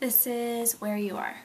This is Where You Are.